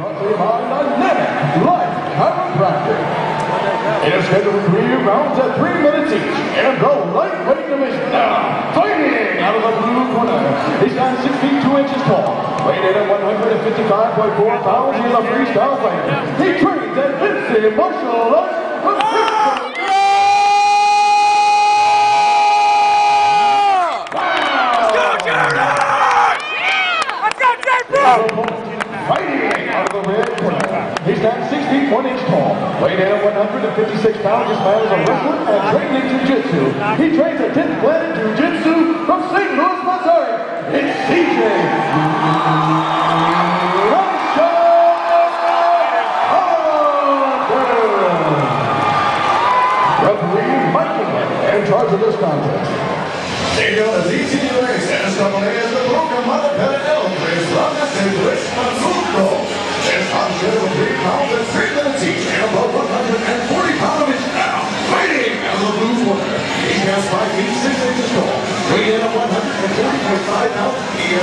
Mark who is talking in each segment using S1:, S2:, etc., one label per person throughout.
S1: Currently by It is scheduled three rounds at three minutes each. Lightweight division fighting out of the blue corner. 6 feet 2 inches tall, weighed at 155.4 pounds. He's a freestyle fighter. He trains at Vinci Martial Arts stands six feet one inch tall, weighed in at 156 pounds. Man is a wrestler and trained in jiu-jitsu. He trains at 10th Planet Jiu-Jitsu from St. Louis, Missouri. It's CJ Referee Mike in charge of this contest.
S2: Llegó el DCU esta moneda de boca the el tres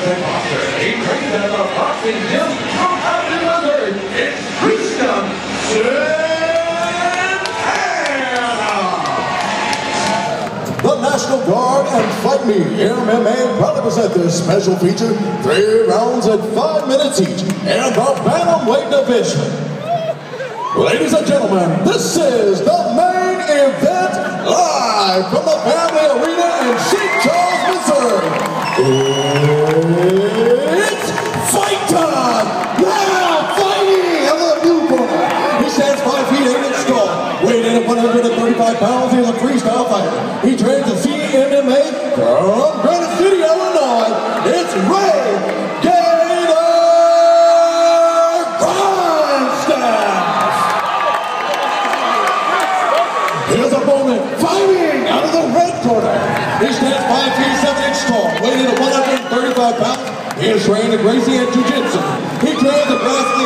S2: A gym from. It's Santana.
S3: The National Guard and Fight Me MMA proudly present this special feature, three rounds at five minutes each, and the Bantamweight Division. Ladies and gentlemen, this is the main event live from the Family Arena in St. It's fight time! Now fighting in the blue corner. He stands five feet eight inches tall, weighed in at 135 pounds. He's a freestyle fighter. He trains at CMMA from Granite City, Illinois. It's Ray Gator Grindstaff. His opponent fighting out of the red corner. He stands 5 feet 7 inches tall, weighed in at 135 pounds. He is trained in Gracie and Jiu-Jitsu. He trains at Grass